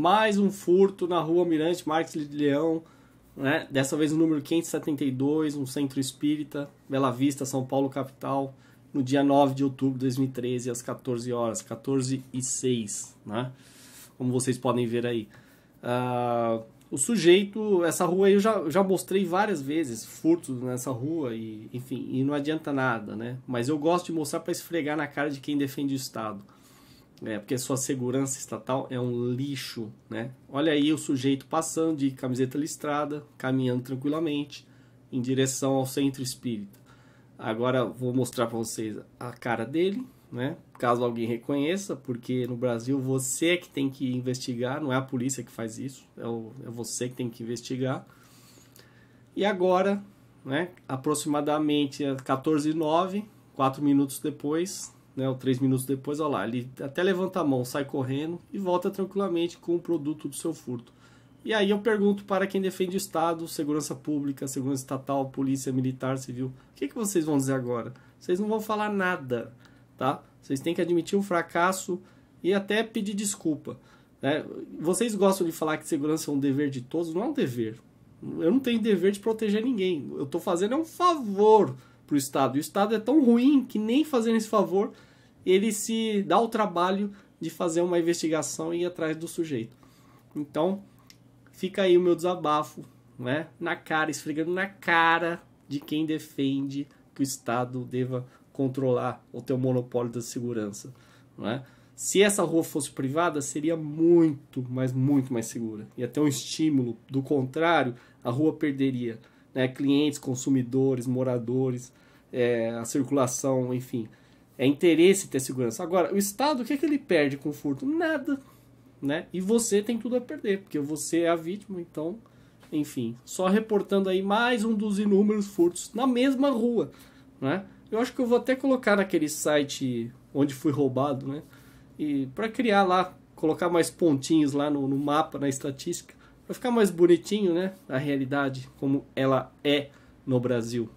Mais um furto na rua Mirante Marques de Leão, né? dessa vez o número 572, um centro espírita, Bela Vista, São Paulo, capital, no dia 9 de outubro de 2013, às 14 horas, 14 e 6, né? como vocês podem ver aí. Uh, o sujeito, essa rua aí eu já, já mostrei várias vezes, furtos nessa rua, e enfim, e não adianta nada, né? Mas eu gosto de mostrar para esfregar na cara de quem defende o Estado. É, porque sua segurança estatal é um lixo, né? Olha aí o sujeito passando de camiseta listrada, caminhando tranquilamente em direção ao centro espírita. Agora vou mostrar para vocês a cara dele, né? Caso alguém reconheça, porque no Brasil você é que tem que investigar, não é a polícia que faz isso, é, o, é você que tem que investigar. E agora, né, aproximadamente 14h09, 4 minutos depois, né, ou 3 minutos depois, olha lá, ele até levanta a mão, sai correndo e volta tranquilamente com o produto do seu furto. E aí eu pergunto para quem defende o Estado, segurança pública, segurança estatal, polícia militar, civil, o que, que vocês vão dizer agora? Vocês não vão falar nada tá? Vocês têm que admitir o fracasso e até pedir desculpa. Né? Vocês gostam de falar que segurança é um dever de todos? Não é um dever. Eu não tenho dever de proteger ninguém. Eu estou fazendo é um favor para o Estado. E o Estado é tão ruim que nem fazendo esse favor ele se dá o trabalho de fazer uma investigação e ir atrás do sujeito. Então, fica aí o meu desabafo, né? Na cara, esfregando na cara de quem defende que o Estado deva controlar o teu monopólio da segurança, não é? Se essa rua fosse privada, seria muito, mas muito mais segura. Ia ter um estímulo. Do contrário, a rua perderia né? clientes, consumidores, moradores, é, a circulação, enfim. É interesse ter segurança. Agora, o Estado, o que, é que ele perde com o furto? Nada. Né? E você tem tudo a perder, porque você é a vítima, então, enfim. Só reportando aí mais um dos inúmeros furtos na mesma rua. Né? Eu acho que eu vou até colocar naquele site onde fui roubado, né? E para criar lá, colocar mais pontinhos lá no, no mapa, na estatística, para ficar mais bonitinho, né? A realidade como ela é no Brasil.